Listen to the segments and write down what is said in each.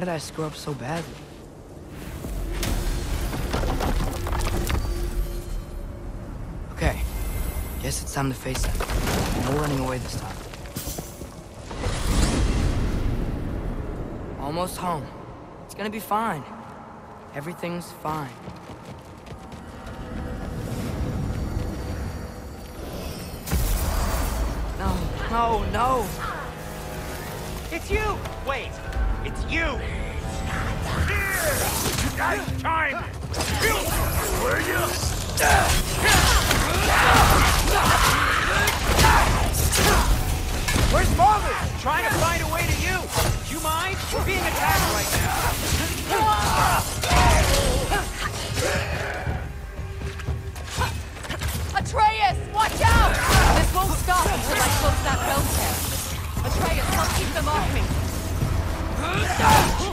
How did I screw up so badly? Okay. Guess it's time to face it. No running away this time. Almost home. It's gonna be fine. Everything's fine. No, no, no! It's you! Wait, it's you! Nice time! Where you? Where's Marvin? Trying to find a way to you. Do you mind? We're being attacked right now. Atreus, watch out! This won't stop until I close that belt here. Atreus, help keep them off me. Ah!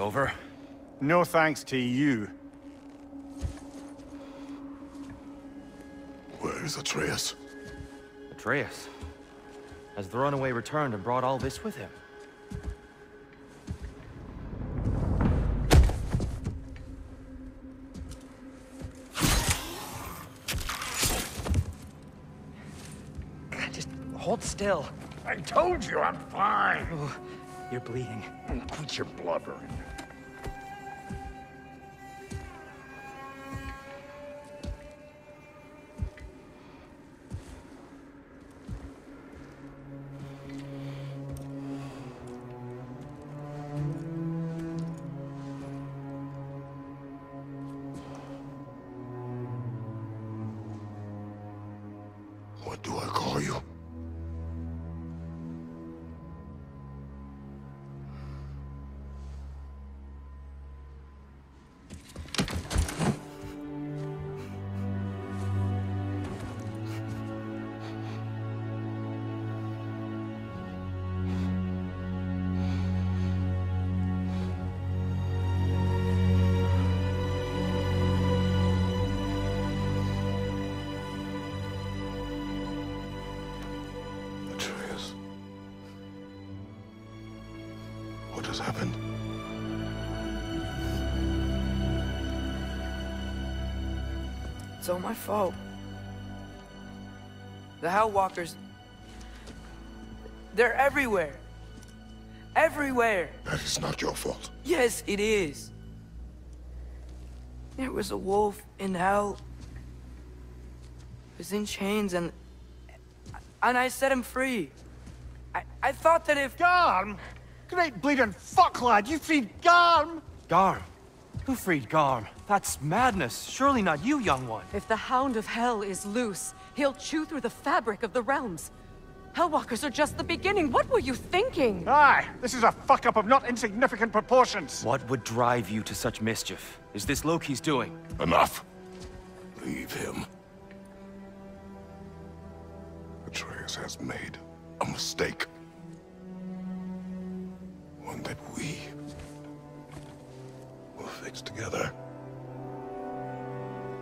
Over? No thanks to you. Where is Atreus? Atreus. Has the runaway returned and brought all this with him? God, Just hold still. I told you I'm fine. Oh, you're bleeding. Quit your blubbering. My fault. The Hellwalkers... They're everywhere. Everywhere. That is not your fault. Yes, it is. There was a wolf in hell. He was in chains and... And I set him free. I, I thought that if... Garm? Great bleeding fuck, lad. You freed Garm? Garm? Who freed Garm? That's madness. Surely not you, young one. If the Hound of Hel is loose, he'll chew through the fabric of the realms. Hellwalkers are just the beginning. What were you thinking? Aye, this is a fuck up of not insignificant proportions. What would drive you to such mischief? Is this Loki's doing? Enough. Leave him. Atreus has made a mistake. One that we will fix together.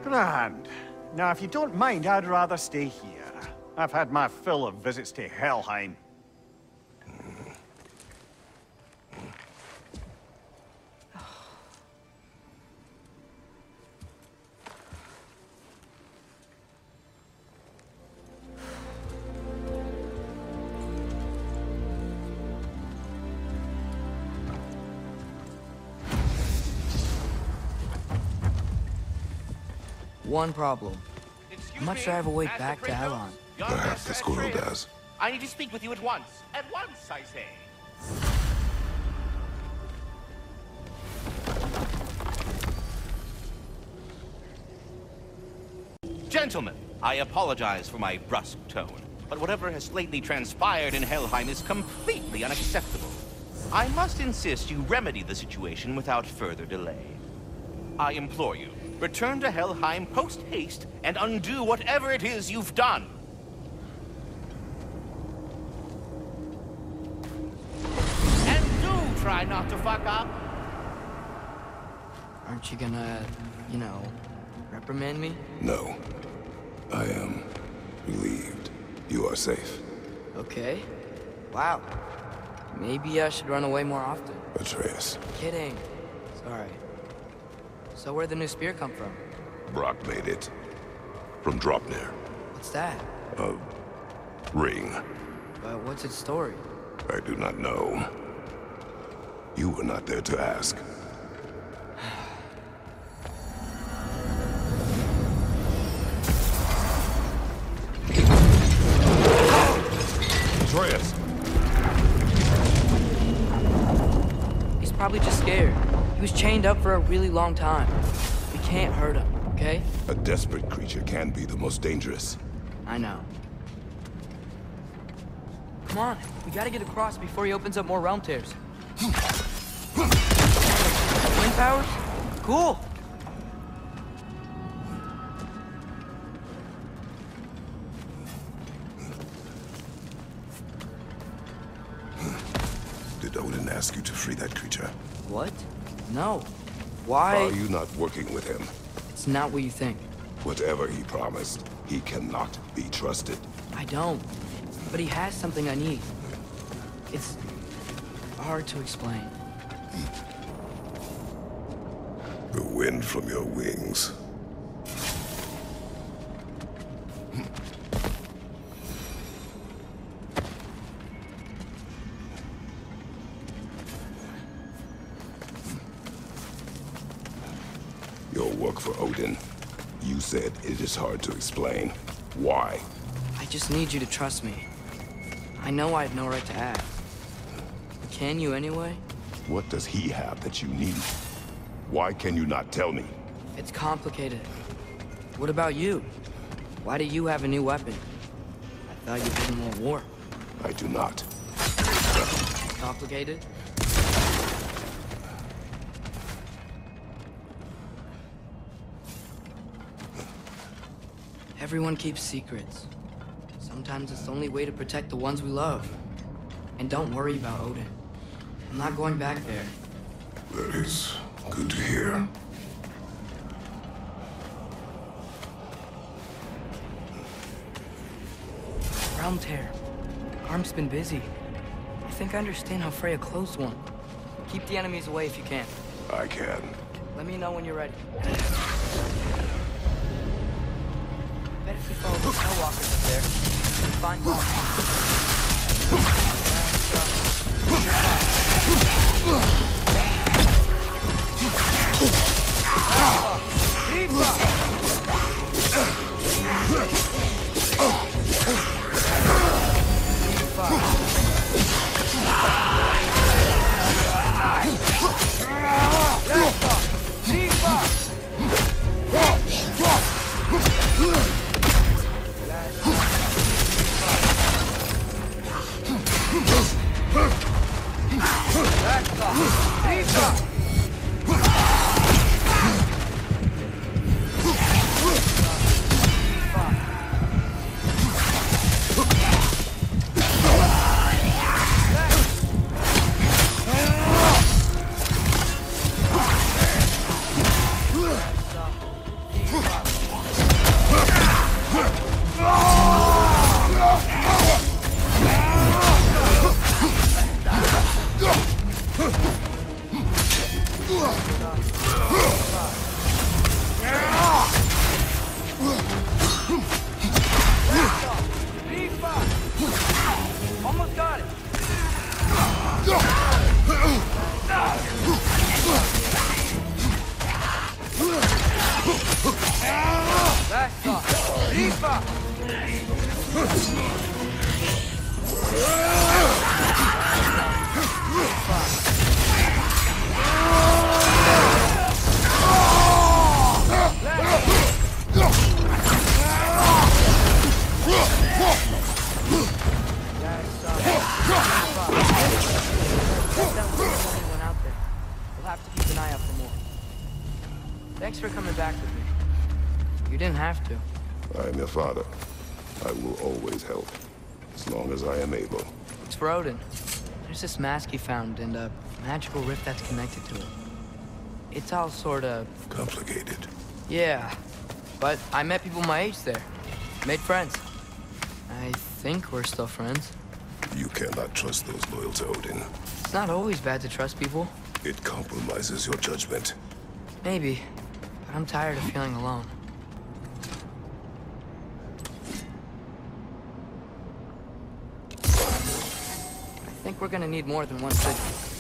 Grand. Now, if you don't mind, I'd rather stay here. I've had my fill of visits to Helheim. One problem. Excuse How much me, I have a way back to Kratos? Elon? Young Perhaps the squirrel does. I need to speak with you at once. At once, I say. Gentlemen, I apologize for my brusque tone, but whatever has lately transpired in Helheim is completely unacceptable. I must insist you remedy the situation without further delay. I implore you, return to Helheim post-haste and undo whatever it is you've done. And do try not to fuck up. Aren't you gonna, you know, reprimand me? No. I am relieved. You are safe. Okay. Wow. Maybe I should run away more often. Atreus. Kidding. Sorry. So where'd the new spear come from? Brok made it. From Draupnir. What's that? A ring. But what's its story? I do not know. You were not there to ask. He was chained up for a really long time. We can't hurt him, okay? A desperate creature can be the most dangerous. I know. Come on, we gotta get across before he opens up more realm tears. Wind powers? Cool. Did Odin ask you to free that creature? What? No. Why? Are you not working with him? It's not what you think. Whatever he promised, he cannot be trusted. I don't. But he has something I need. It's hard to explain. The wind from your wings. Said it is hard to explain. Why? I just need you to trust me. I know I have no right to act. Can you anyway? What does he have that you need? Why can you not tell me? It's complicated. What about you? Why do you have a new weapon? I thought you didn't want war. I do not. Complicated? Everyone keeps secrets. Sometimes it's the only way to protect the ones we love. And don't worry about Odin. I'm not going back there. That is good to hear. Realm tear. Arm's been busy. I think I understand how Freya closed one. Keep the enemies away if you can. I can. Let me know when you're ready. Walkers up there, find. Almost father. I will always help. As long as I am able. It's for Odin. There's this mask he found and a magical rift that's connected to it. It's all sort of... Complicated. Yeah. But I met people my age there. Made friends. I think we're still friends. You cannot trust those loyal to Odin. It's not always bad to trust people. It compromises your judgment. Maybe. But I'm tired of feeling alone. We're gonna need more than one city.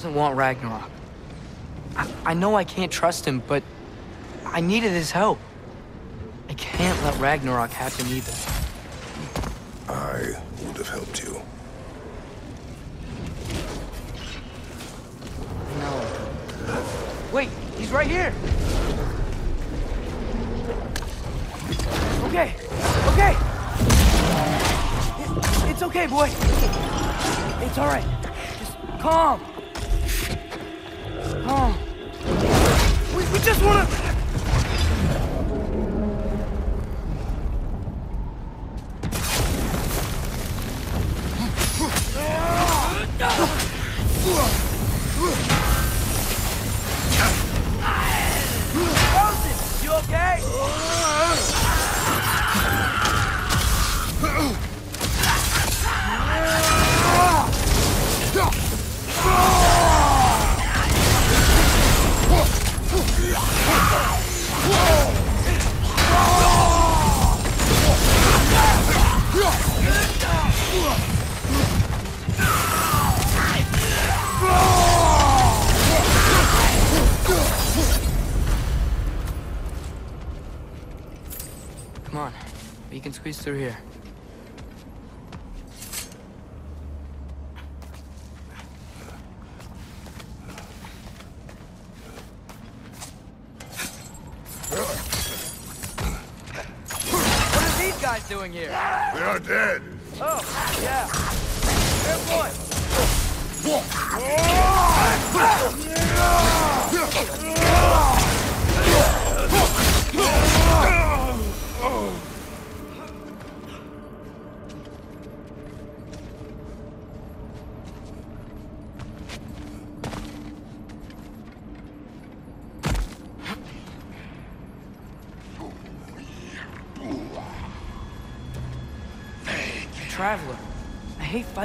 Doesn't want Ragnarok. I, I know I can't trust him, but I needed his help. I can't let Ragnarok happen either. I would have helped you. No. Wait, he's right here. Okay, okay. It- it's okay, boy. It's all right. Just calm. Calm. We, we just wanna.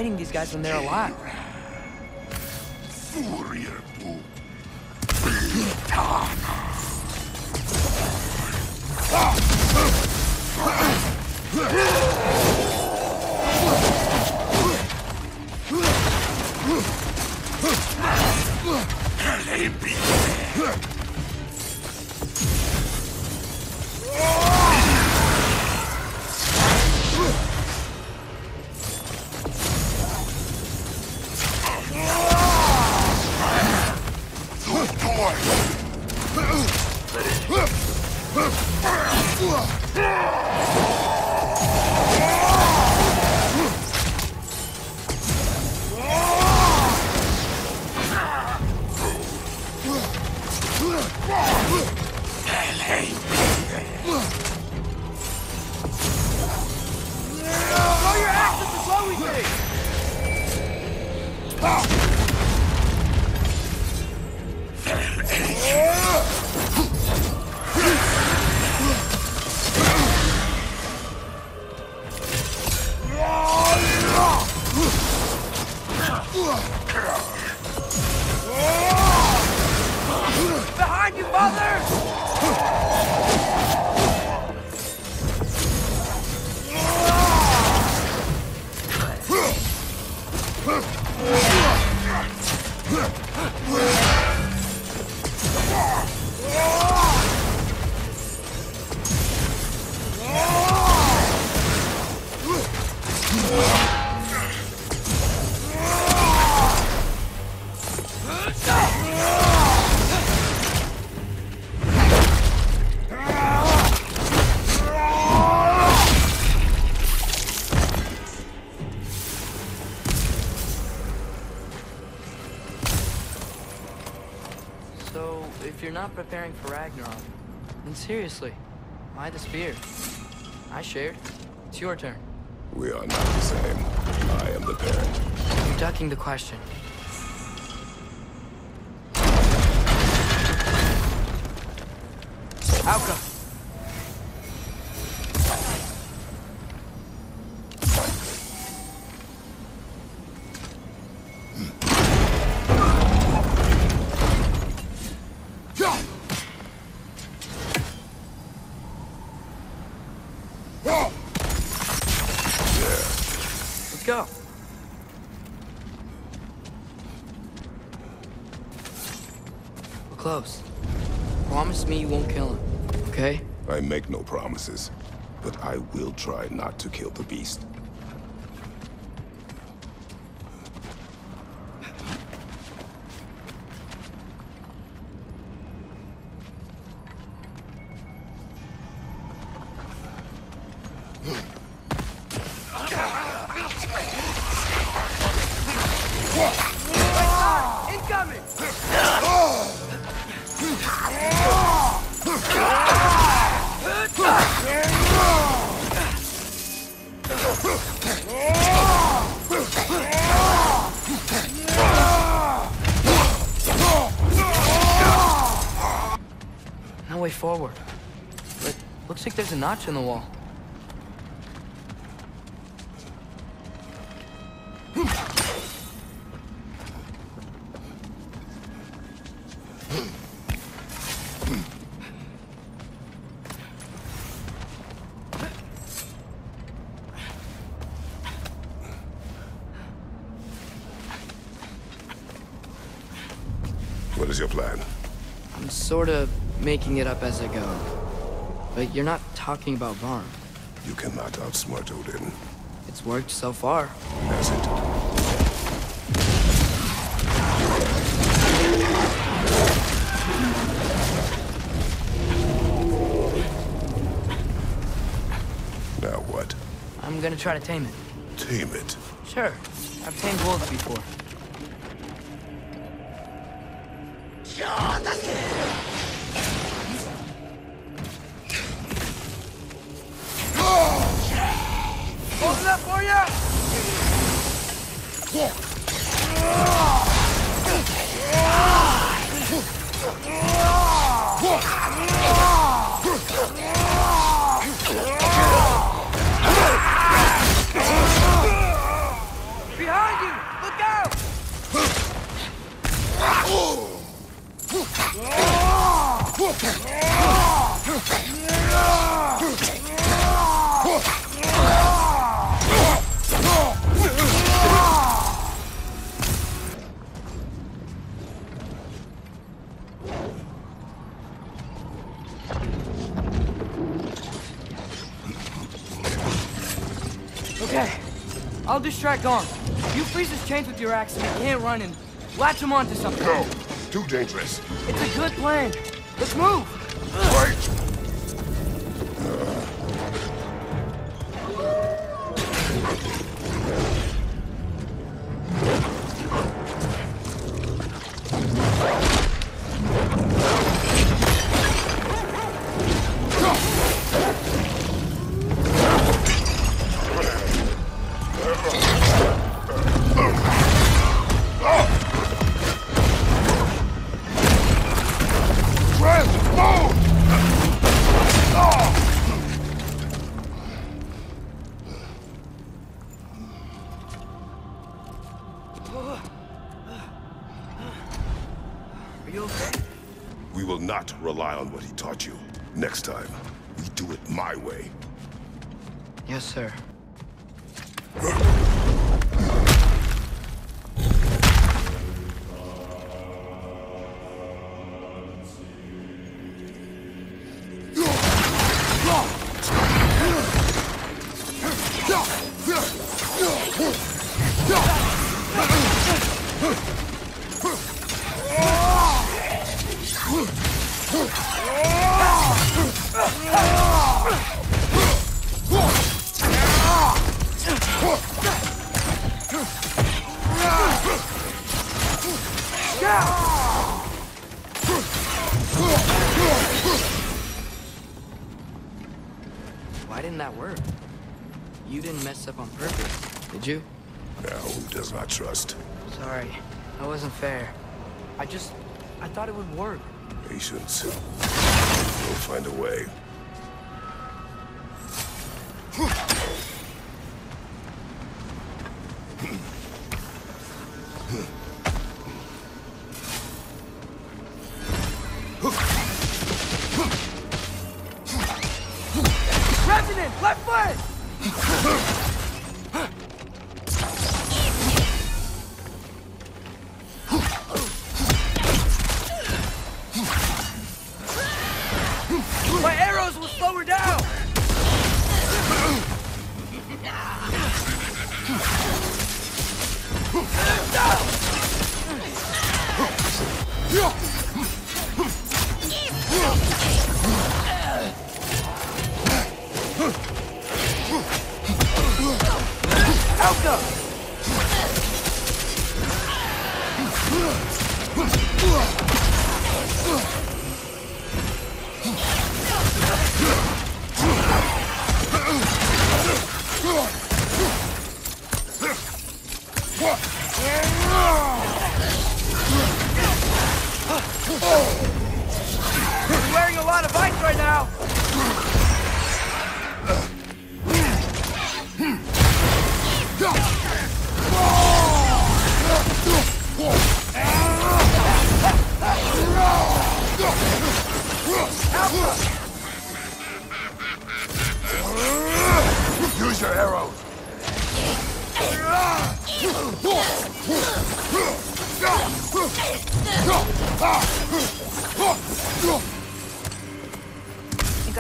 Fighting these guys when they're alive. Throw preparing for Ragnarok, then seriously, why the spear? I shared. It's your turn. We are not the same. I am the parent. You're ducking the question. Alka. Make no promises, but I will try not to kill the beast. Notch in the wall. What is your plan? I'm sort of making it up as I go. But you're not talking about Varn. You cannot outsmart Odin. It's worked so far. Has it? Now what? I'm gonna try to tame it. Tame it. Sure. I've tamed wolves before. Okay. I'll distract Garm. You freeze his chains with your axe and he can't run and latch him onto something. No! Too dangerous. It's a good plan. Let's move! Wait! Next time, we do it my way. Yes, sir. Now, who does not trust? Sorry, that wasn't fair. I just... I thought it would work. Patience. We'll find a way.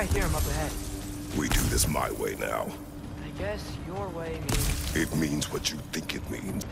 I hear him up ahead. We do this my way now. I guess your way means... It means what you think it means.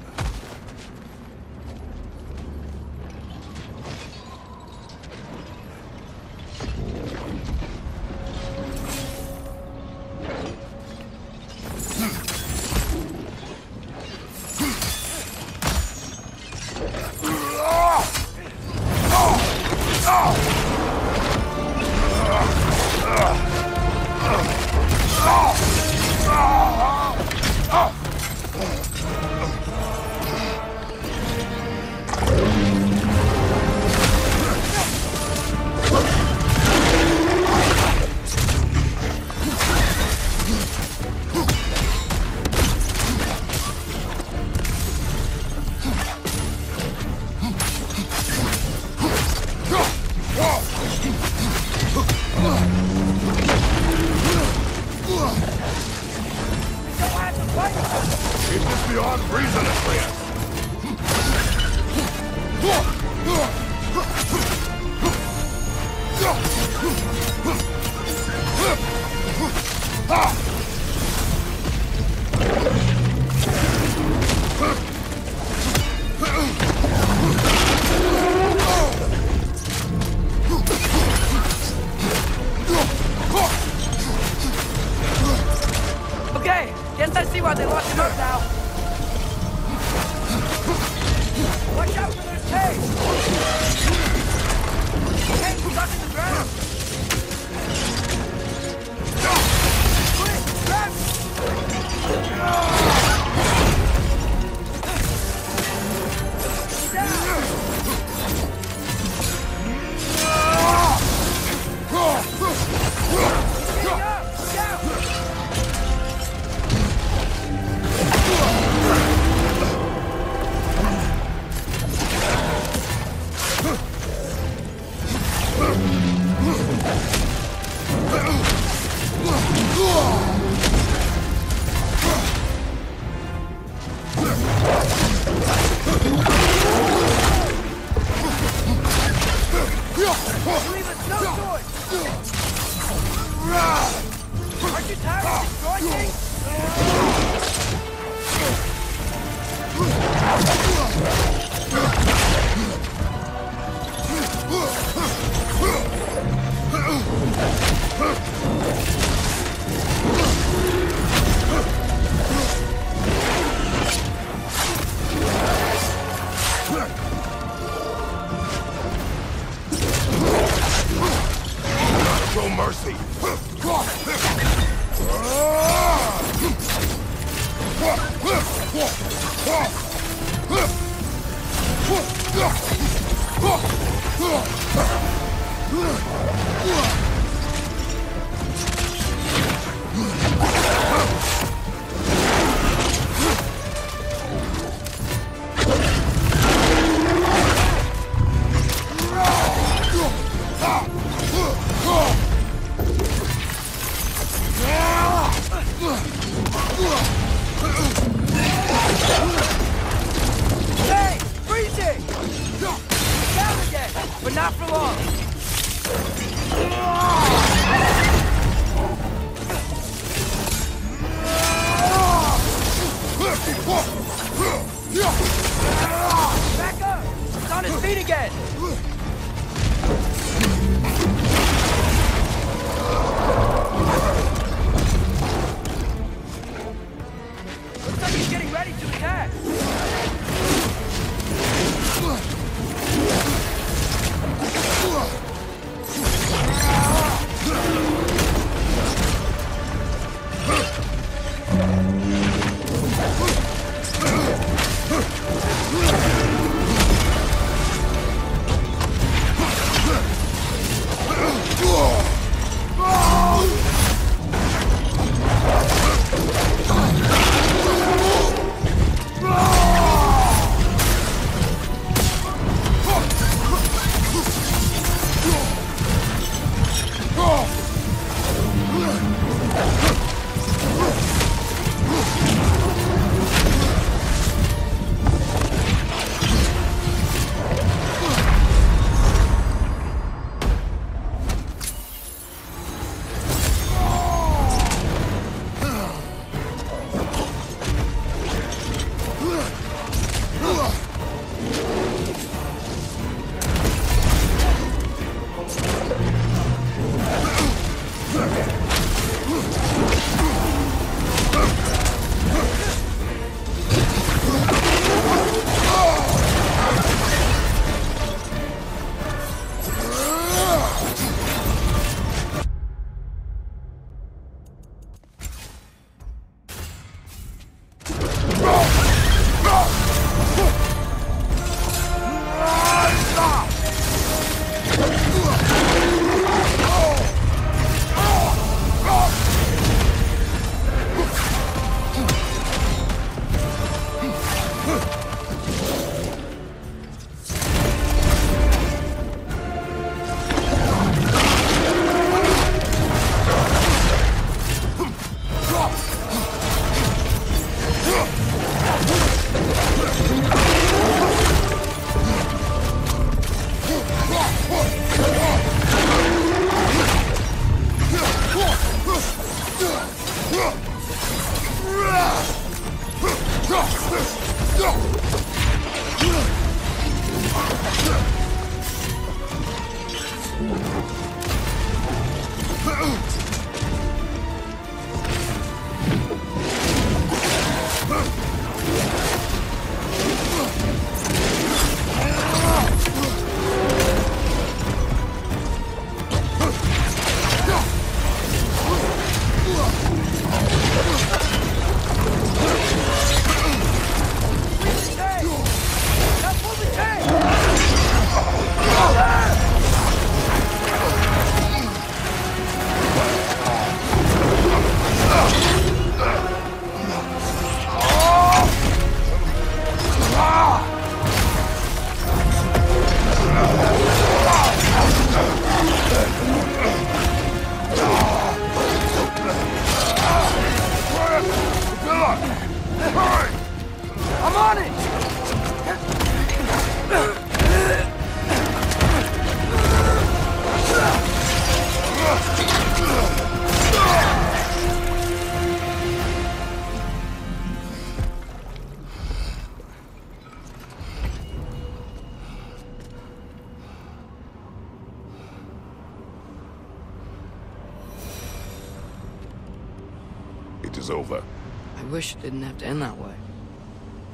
Didn't have to end that way.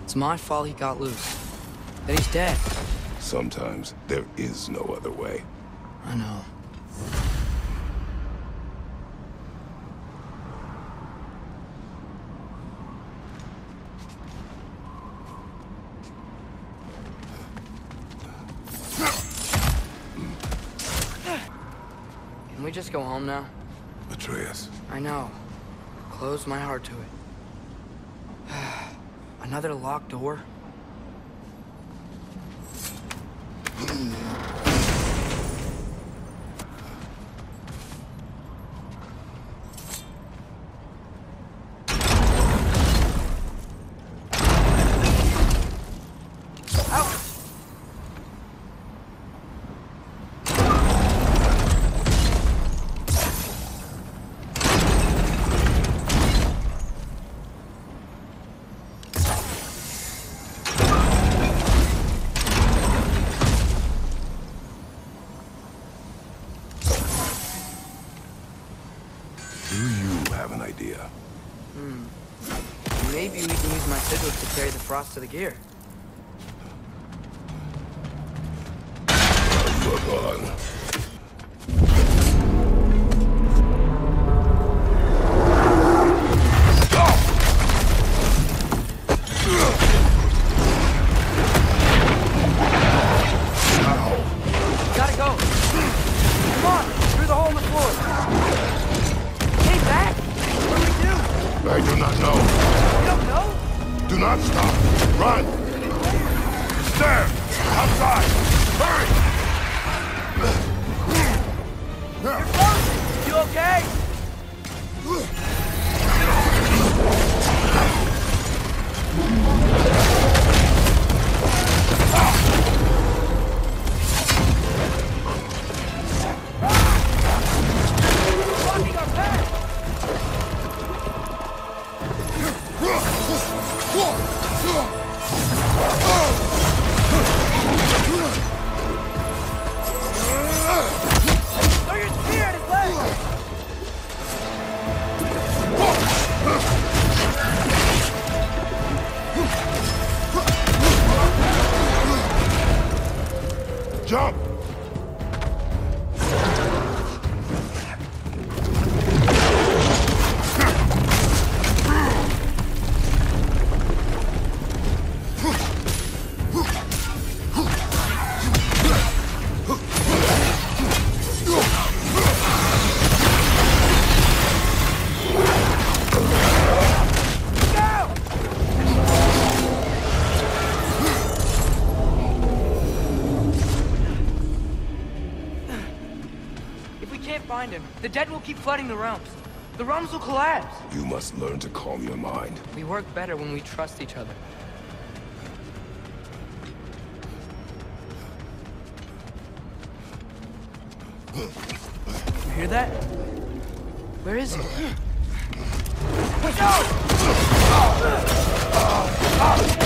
It's my fault he got loose. That he's dead. Sometimes there is no other way. I know. Can we just go home now? Atreus, I know. Close my heart to it. Another locked door? Frost to the gear. Look on. The dead will keep flooding the realms. The realms will collapse. You must learn to calm your mind. We work better when we trust each other. You hear that? Where is he? No!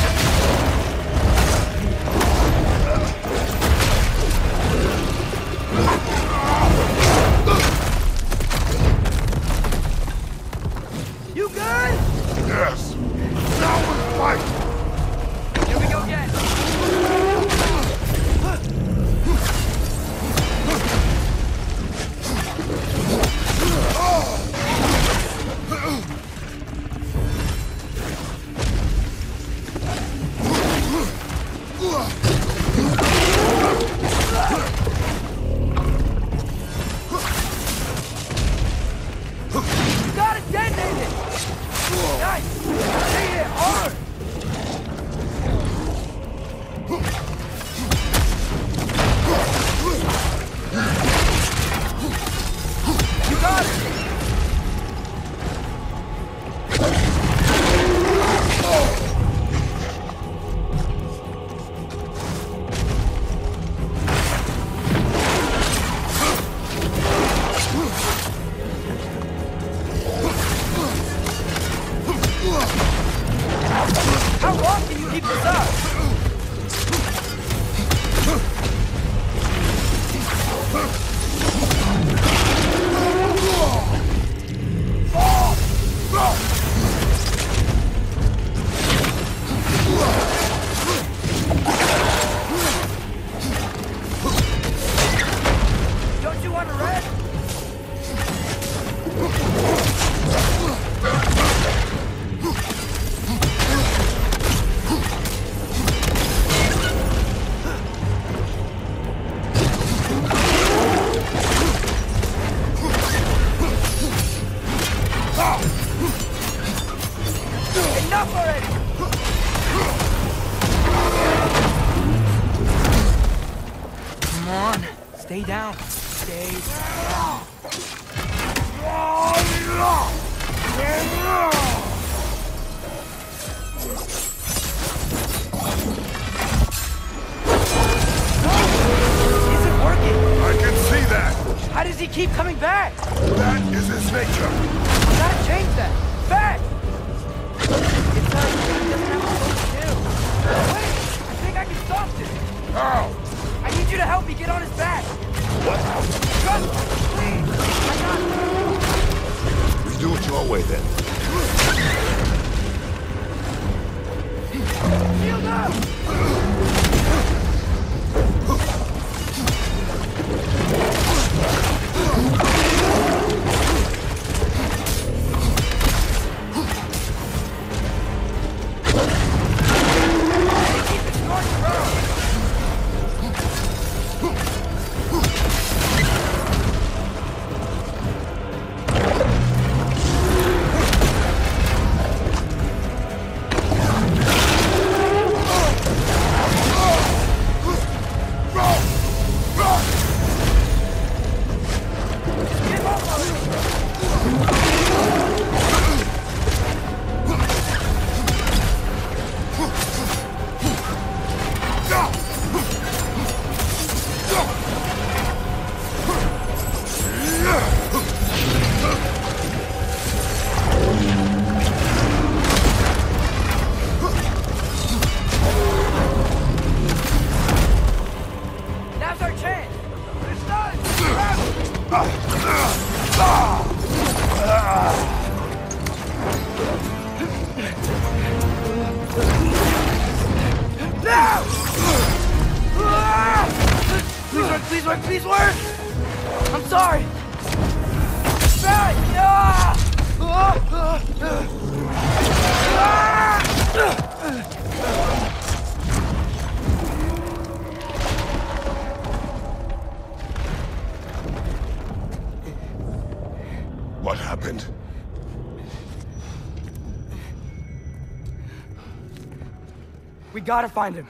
Gotta find him.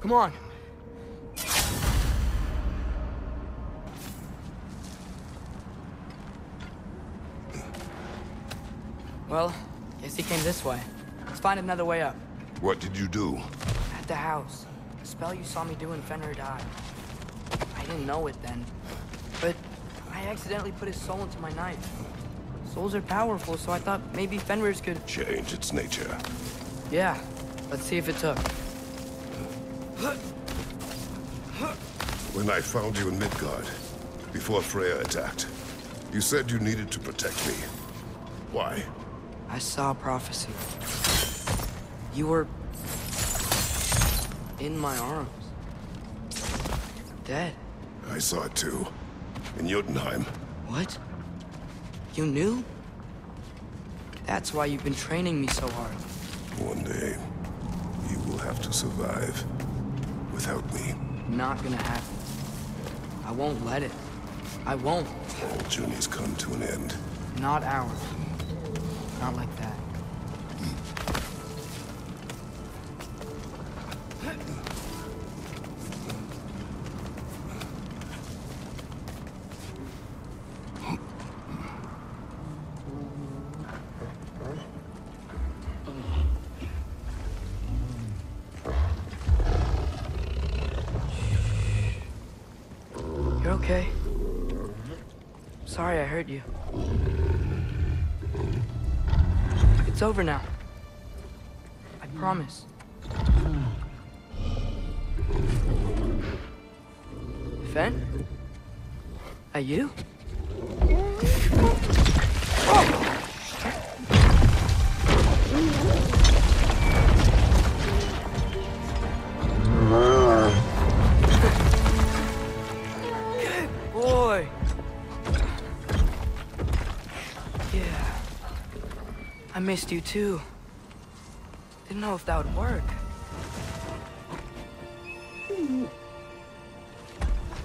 Come on. Well, guess he came this way. Let's find another way up. What did you do? At the house. The spell you saw me do when Fenrir died. I didn't know it then. But I accidentally put his soul into my knife. Souls are powerful, so I thought maybe Fenrir's could... Change its nature. Yeah. Let's see if it took. When I found you in Midgard, before Freya attacked, you said you needed to protect me. Why? I saw a prophecy. You were... in my arms. Dead. I saw it too. In Jotunheim. What? You knew? That's why you've been training me so hard. One day, you will have to survive without me. Not gonna happen. I won't let it. I won't. All journeys come to an end. Not ours. Not like that. Missed you too. Didn't know if that would work.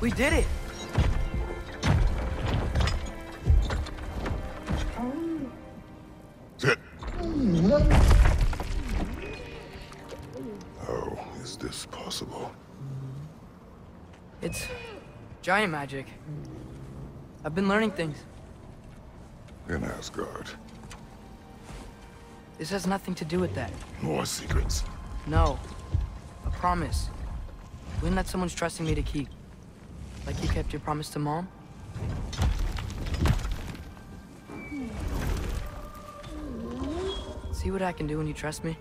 We did it! Sit. How is this possible? It's giant magic. I've been learning things. In Asgard. This has nothing to do with that. More secrets. No. A promise. One that someone's trusting me to keep. Like you kept your promise to Mom? See what I can do when you trust me?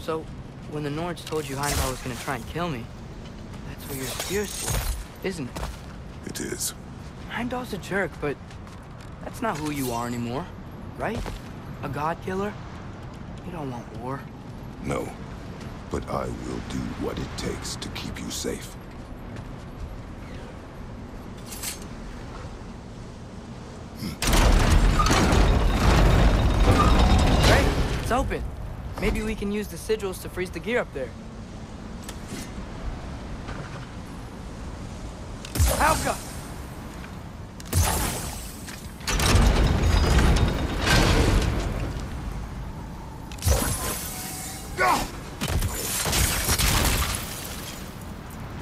So, when the Norns told you Heimdall was gonna try and kill me, that's what your spear's for, isn't it? It is. Heimdall's a jerk, but that's not who you are anymore, right? A god killer? You don't want war. No. But I will do what it takes to keep you safe. Great, it's open. Maybe we can use the sigils to freeze the gear up there. Helga!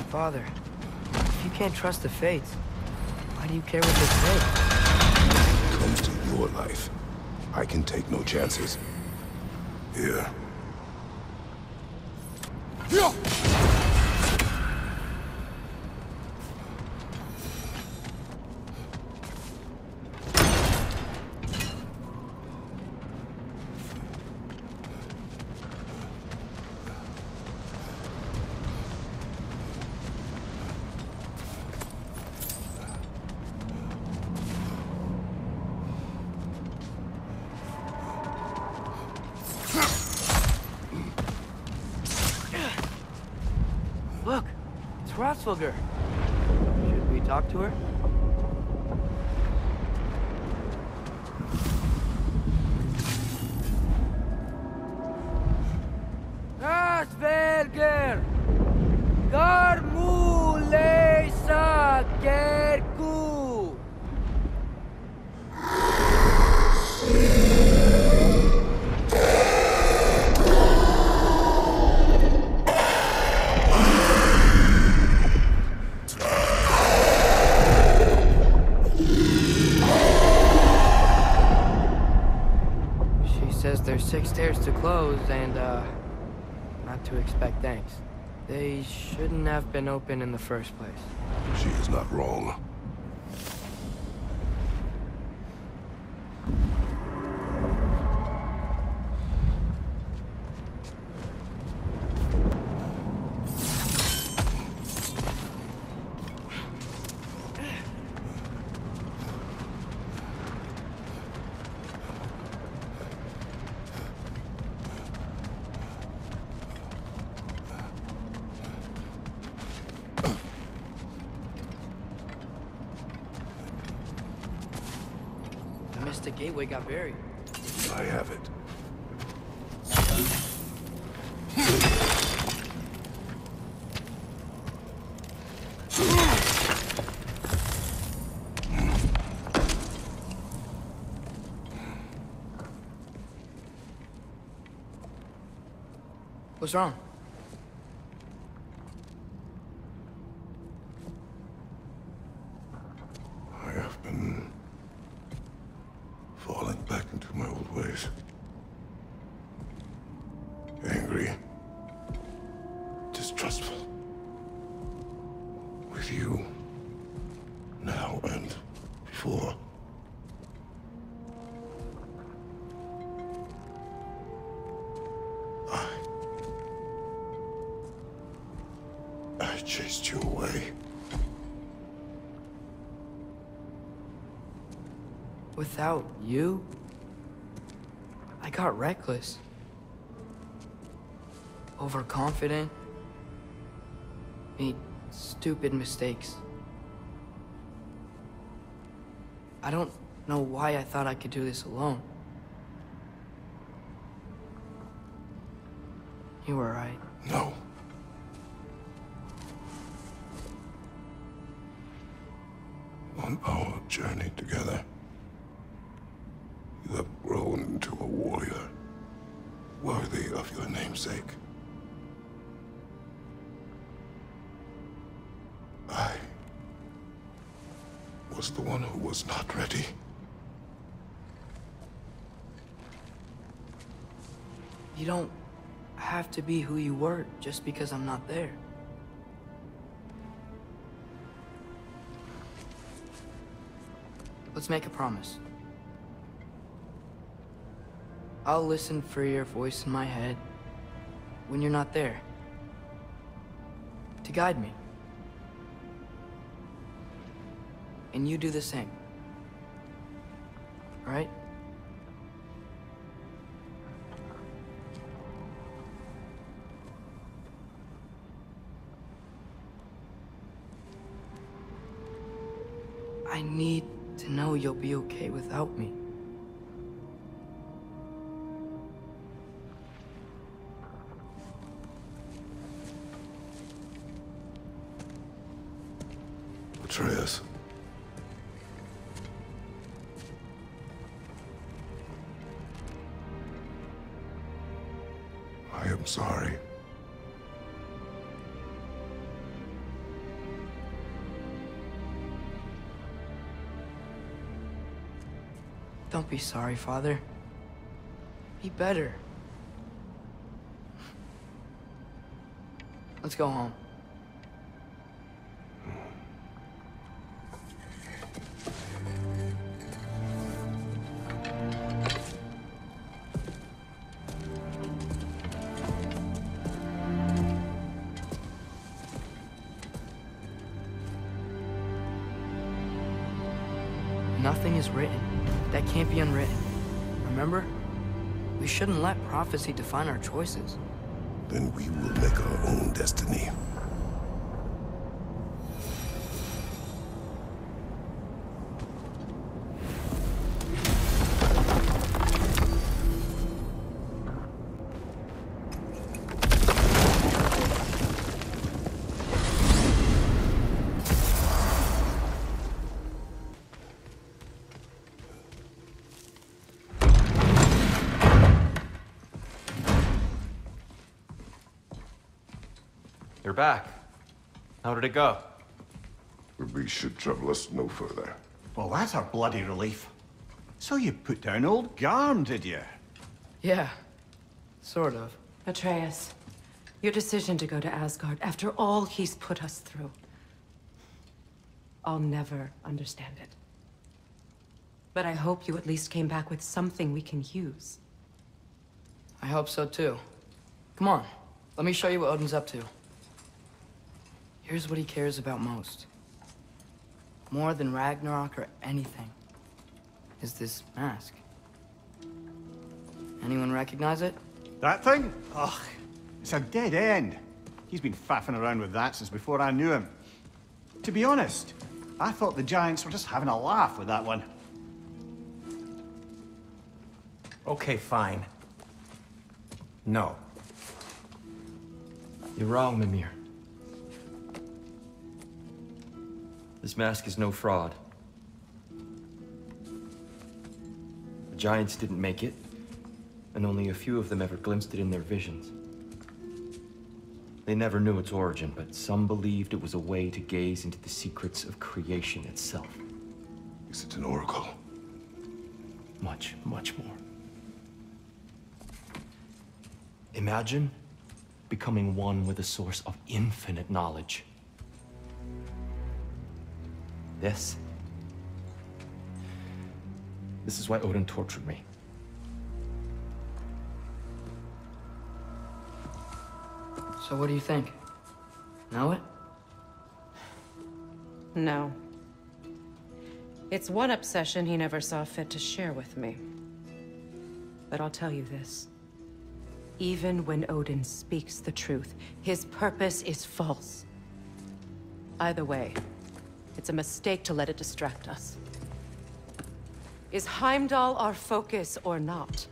Father, if you can't trust the fates, why do you care what they say? When it comes to your life, I can take no chances. Here. Look, She says there's six stairs to close and, uh, not to expect thanks. They shouldn't have been open in the first place. She is not wrong. What's wrong? You, I got reckless. Overconfident. Made stupid mistakes. I don't know why I thought I could do this alone. You were right. No. Be who you were just because I'm not there. Let's make a promise. I'll listen for your voice in my head when you're not there. To guide me. And you do the same. You'll be okay without me. Don't be sorry, Father. Be better. Let's go home. Shouldn't let prophecy define our choices. Then we will make our own destiny. Did it go? The should trouble us no further. Well, that's a bloody relief. So you put down old Garm, did you? Yeah, sort of. Atreus, your decision to go to Asgard after all he's put us through. I'll never understand it. But I hope you at least came back with something we can use. I hope so too. Come on, let me show you what Odin's up to. Here's what he cares about most. More than Ragnarok or anything. Is this mask. Anyone recognize it? That thing? Ugh, it's a dead end. He's been faffing around with that since before I knew him. To be honest, I thought the Giants were just having a laugh with that one. Okay, fine. No. You're wrong, Mimir. This mask is no fraud. The Giants didn't make it, and only a few of them ever glimpsed it in their visions. They never knew its origin, but some believed it was a way to gaze into the secrets of creation itself. Is it an oracle? Much, much more. Imagine becoming one with a source of infinite knowledge. This. This is why Odin tortured me. So what do you think? Know it? No. It's one obsession he never saw fit to share with me. But I'll tell you this. Even when Odin speaks the truth, his purpose is false. Either way, it's a mistake to let it distract us. Is Heimdall our focus or not?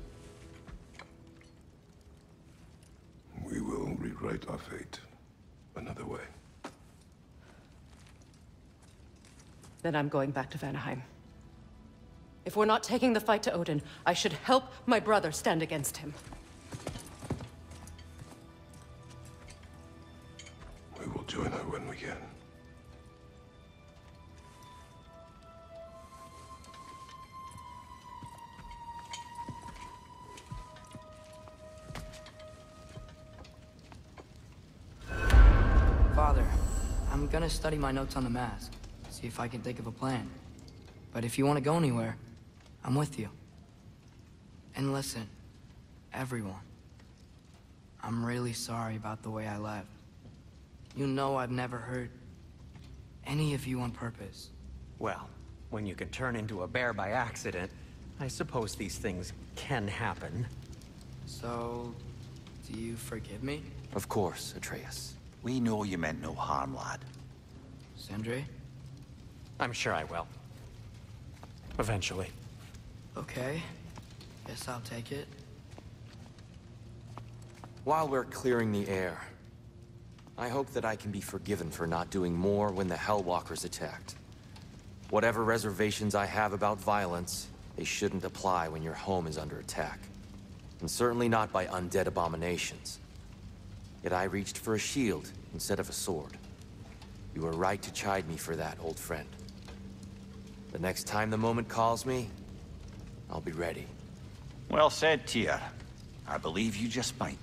We will rewrite our fate another way. Then I'm going back to Vanaheim. If we're not taking the fight to Odin, I should help my brother stand against him. Gonna study my notes on the mask. See if I can think of a plan. But if you want to go anywhere, I'm with you. And listen, everyone. I'm really sorry about the way I left. You know I've never hurt any of you on purpose. Well, when you can turn into a bear by accident, I suppose these things can happen. So, do you forgive me, Of course, Atreus. We know you meant no harm, lad. Sindri? I'm sure I will. Eventually. Okay. Guess I'll take it. While we're clearing the air, I hope that I can be forgiven for not doing more when the Hellwalkers attacked. Whatever reservations I have about violence, they shouldn't apply when your home is under attack. And certainly not by undead abominations. Yet I reached for a shield instead of a sword. You were right to chide me for that, old friend. The next time the moment calls me, I'll be ready. Well said, Tyr. I believe you just might.